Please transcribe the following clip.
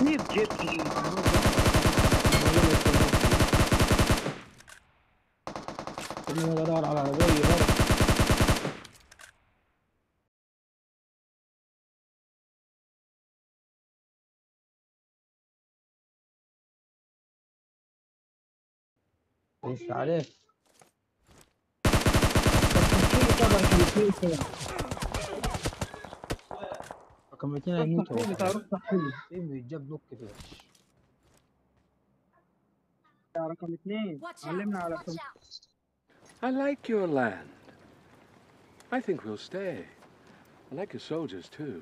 جبت كل ما بدور على عربية برضه لسه عليه رقم 200 هيموت هو تعرف حلو ايه بيتجاب نوك كده رقم اثنين Watch out! علمنا على Watch رقم out! I like your land. I think we'll stay. I like your soldiers too.